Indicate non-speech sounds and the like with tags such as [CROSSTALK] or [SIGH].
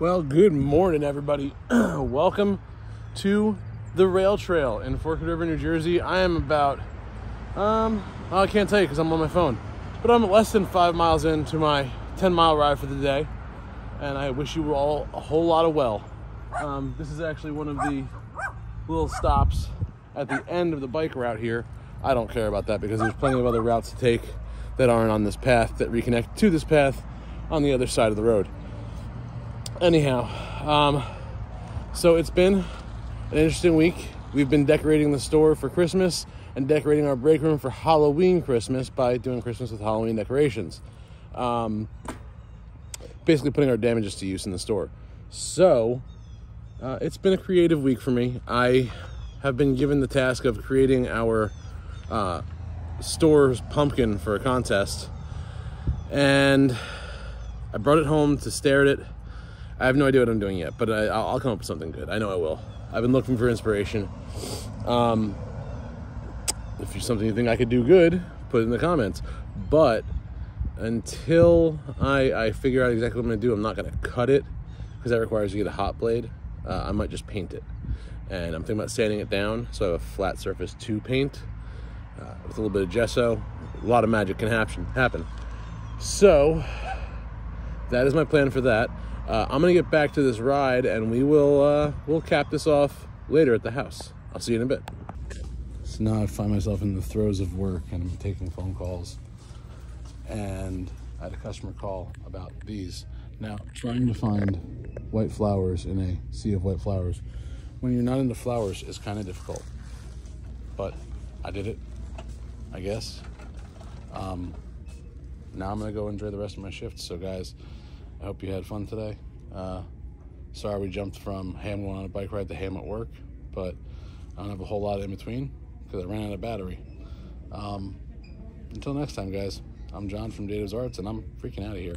Well, good morning, everybody. [CLEARS THROAT] Welcome to the rail trail in Forked River, New Jersey. I am about, um, I can't tell you because I'm on my phone, but I'm less than five miles into my 10 mile ride for the day, and I wish you all a whole lot of well. Um, this is actually one of the little stops at the end of the bike route here. I don't care about that because there's plenty of other routes to take that aren't on this path that reconnect to this path on the other side of the road anyhow, um, so it's been an interesting week. We've been decorating the store for Christmas and decorating our break room for Halloween Christmas by doing Christmas with Halloween decorations. Um, basically, putting our damages to use in the store. So, uh, it's been a creative week for me. I have been given the task of creating our uh, store's pumpkin for a contest, and I brought it home to stare at it I have no idea what I'm doing yet, but I, will come up with something good. I know I will. I've been looking for inspiration. Um, if you're something you think I could do good, put it in the comments. But until I, I figure out exactly what I'm going to do, I'm not going to cut it because that requires you to get a hot blade. Uh, I might just paint it. And I'm thinking about sanding it down so I have a flat surface to paint uh, with a little bit of gesso. A lot of magic can happen. happen. So that is my plan for that. Uh, I'm gonna get back to this ride, and we will uh, we'll cap this off later at the house. I'll see you in a bit. So now I find myself in the throes of work, and I'm taking phone calls, and I had a customer call about these. Now, trying to find white flowers in a sea of white flowers when you're not into flowers is kind of difficult. But I did it, I guess. Um, now I'm gonna go enjoy the rest of my shift. So, guys. I hope you had fun today. Uh, sorry we jumped from I'm going on a bike ride to I'm at work, but I don't have a whole lot in between because I ran out of battery. Um, until next time, guys, I'm John from JDubs Arts, and I'm freaking out of here.